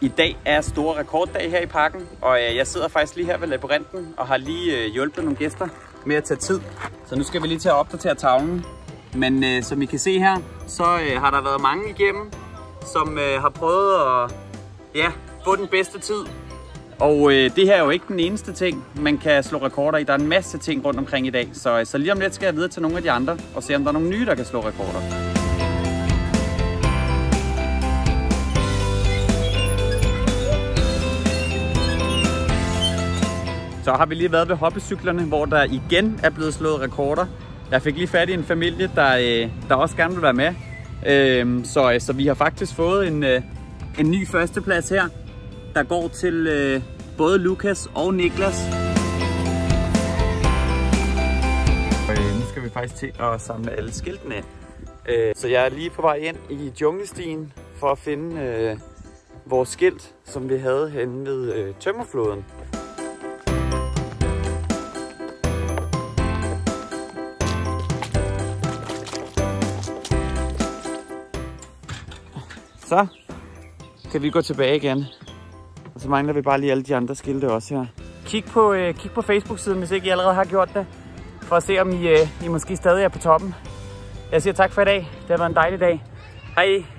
I dag er store rekorddag her i parken, og øh, jeg sidder faktisk lige her ved labyrinten og har lige øh, hjulpet nogle gæster med at tage tid. Så nu skal vi lige til at opdatere tavlen. Men øh, som I kan se her, så øh, har der været mange igennem, som øh, har prøvet at ja, få den bedste tid. Og øh, det her er jo ikke den eneste ting, man kan slå rekorder i. Der er en masse ting rundt omkring i dag. Så, øh, så lige om lidt skal jeg videre til nogle af de andre og se, om der er nogle nye, der kan slå rekorder. Så har vi lige været ved hoppecyklerne, hvor der igen er blevet slået rekorder. Jeg fik lige fat i en familie, der, øh, der også gerne vil være med. Øhm, øh, så, så vi har faktisk fået en, øh, en ny førsteplads her, der går til øh, både Lukas og Niklas. Øh, nu skal vi faktisk til at samle alle skiltene ind. Øh, så jeg er lige på vej ind i junglestien for at finde øh, vores skilt, som vi havde henne ved øh, tømmerfloden. Så kan vi gå tilbage igen. Og så mangler vi bare lige alle de andre skilte også her. Kig på, øh, kig på Facebook-siden, hvis ikke I allerede har gjort det. For at se, om I, øh, I måske stadig er på toppen. Jeg siger tak for i dag. Det har været en dejlig dag. Hej!